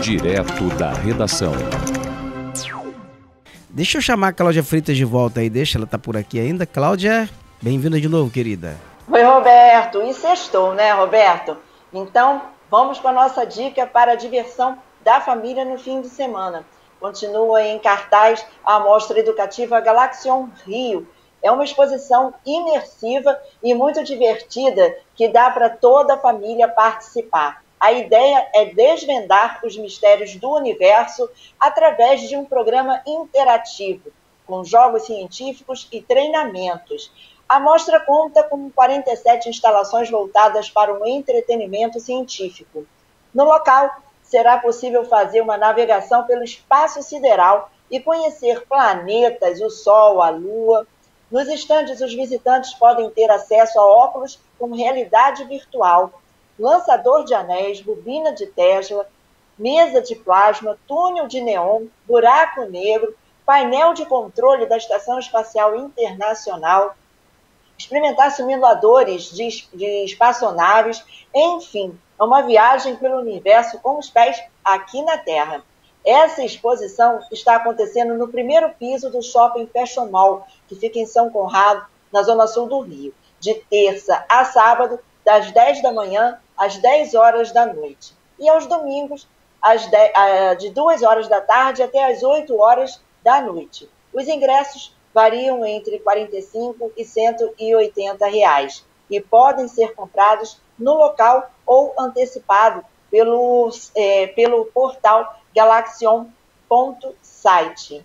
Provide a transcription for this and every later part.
Direto da redação. Deixa eu chamar a Cláudia Freitas de volta aí, deixa, ela tá por aqui ainda. Cláudia, bem-vinda de novo, querida. Oi, Roberto. E sextou, né, Roberto? Então, vamos com a nossa dica para a diversão da família no fim de semana. Continua em cartaz a Mostra Educativa Galaxion Rio. É uma exposição imersiva e muito divertida que dá para toda a família participar. A ideia é desvendar os mistérios do universo através de um programa interativo, com jogos científicos e treinamentos. A mostra conta com 47 instalações voltadas para o entretenimento científico. No local, será possível fazer uma navegação pelo espaço sideral e conhecer planetas, o Sol, a Lua. Nos estandes, os visitantes podem ter acesso a óculos com realidade virtual lançador de anéis, bobina de Tesla, mesa de plasma, túnel de neon, buraco negro, painel de controle da Estação Espacial Internacional, experimentar simuladores de, de espaçonaves, enfim, é uma viagem pelo universo com os pés aqui na Terra. Essa exposição está acontecendo no primeiro piso do Shopping Fashion Mall, que fica em São Conrado, na zona sul do Rio, de terça a sábado, das 10 da manhã às 10 horas da noite. E aos domingos, às 10, de 2 horas da tarde até às 8 horas da noite. Os ingressos variam entre R$ 45 e 180 reais, e podem ser comprados no local ou antecipado pelo, é, pelo portal galaxion.site.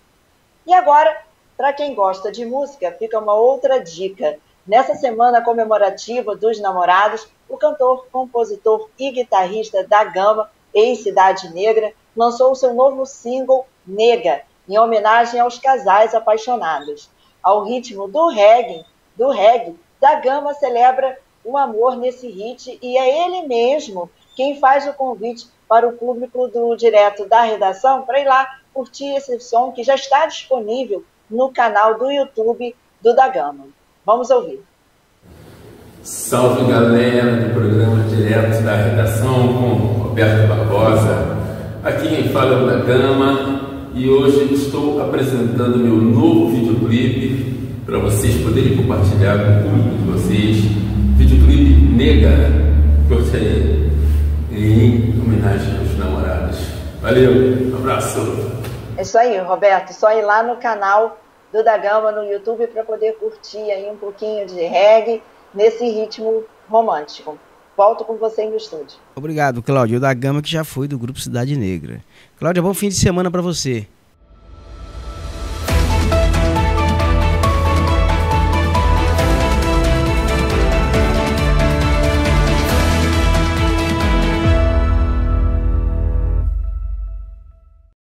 E agora, para quem gosta de música, fica uma outra dica. Nessa semana comemorativa dos namorados, o cantor, compositor e guitarrista da Gama, ex-Cidade Negra, lançou seu novo single Nega, em homenagem aos casais apaixonados. Ao ritmo do reggae, do reggae, da Gama celebra o amor nesse hit e é ele mesmo quem faz o convite para o público do direto da redação para ir lá curtir esse som que já está disponível no canal do YouTube do Da Gama. Vamos ouvir. Salve galera do programa Direto da Redação com Roberto Barbosa. Aqui quem fala é o da Gama e hoje estou apresentando meu novo videoclipe para vocês poderem compartilhar com o público de vocês. Videoclipe Nega, aí, em homenagem aos namorados. Valeu, um abraço. É isso aí, Roberto. Só ir lá no canal do Da Gama no YouTube para poder curtir aí um pouquinho de reggae nesse ritmo romântico. Volto com você no estúdio. Obrigado, Cláudio. Da Gama que já foi do Grupo Cidade Negra. Cláudia, bom fim de semana para você.